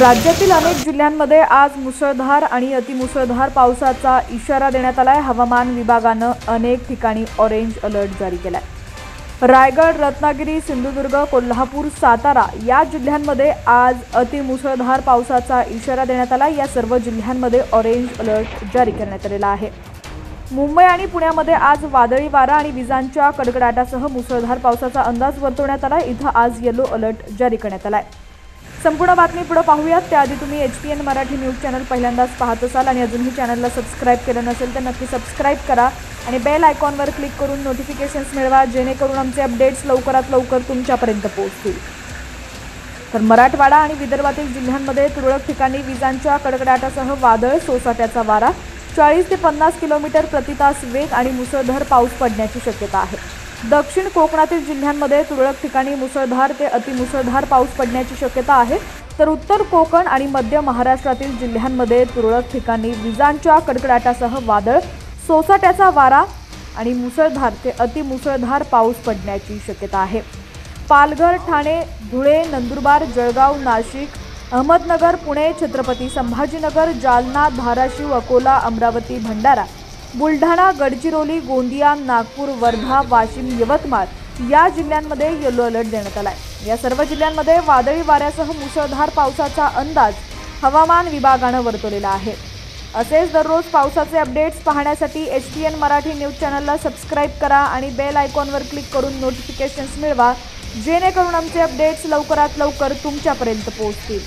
राज्यातील अनेक जिल्ह्यांमध्ये आज मुसळधार आणि अतिमुसळधार पावसाचा इशारा देण्यात आलाय. हवामान विभागानं अनेक ठिकाणी ऑरेंज अलर्ट जारी केलाय. रायगड रत्नागिरी सिंधुदुर्ग कोल्हापूर सातारा या जिल्ह्यांमध्ये आज अतिमुसळधार पावसाचा इशारा देण्यात आला या सर्व जिल्ह्यांमध्ये ऑरेंज अलर्ट जारी करण्यात आलेला आहे. मुंबई आणि पुण्यामध्ये आज वादळी वारा आणि विजांच्या कडकडाटासह मुसळधार पावसाचा अंदाज वर्तवण्यात आला इथं आज येलो अलर्ट जारी करण्यात आला आहे संपूर्ण बातमी पुढे पाहूयात. त्याआधी तुम्ही H P N Marathi news channel पहिल्यांदाच पाहत असाल आणि अजूनही चॅनलला सबस्क्राईब केलं नसेल तर नक्की सबस्क्राईब करा आणि बेल आयकॉनवर क्लिक करून नोटिफिकेशन्स मिळवा जेणेकरून आमचे अपडेट्स लवकरात लवकर तुमच्यापर्यंत पोहोचतील. तर मराठवाडा आणि विदर्भातील जिल्ह्यांमध्ये तुरळक ठिकाणी विजांच्या कडकडाटासह वादळ सोसाट्याचा वारा चाळीस ते पन्नास किलोमीटर प्रति तास वेग आणि मुसळधार पाऊस पडण्याची शक्यता आहे. दक्षिण कोकणातील जिल्ह्यांमध्ये तुरळक ठिकाणी मुसळधार ते अतिमुसळधार पाऊस पडण्याची शक्यता आहे. तर उत्तर कोकण आणि मध्य महाराष्ट्रातील जिल्ह्यांमध्ये तुरळक ठिकाणी विजांच्या कडकडाटासह वादळ सोसाट्याचा वारा आणि मुसळधार ते अतिमुसळधार पाऊस पडण्याची शक्यता आहे. पालघर ठाणे धुळे नंदुरबार जळगाव नाशिक अहमदनगर पुणे छत्रपती संभाजीनगर जालना धाराशिव अकोला अमरावती भंडारा बुलढाणा गडचिरोली गोंदिया नागपूर वर्धा वाशिम यवतमाळ या जिल्ह्यांमध्ये येलो अलर्ट देण्यात आलाय. या सर्व जिल्ह्यांमध्ये वादळी वाऱ्यासह मुसळधार पावसाचा अंदाज हवामान विभागानं वर्तवलेला आहे. असेच दररोज पावसाचे अपडेट्स पाहण्यासाठी H T N Marathi news चॅनलला सबस्क्राईब करा आणि बेल आयकॉनवर क्लिक करून नोटिफिकेशन्स मिळवा जेणेकरून आमचे अपडेट्स लवकरात लवकर तुमच्यापर्यंत पोहोचतील.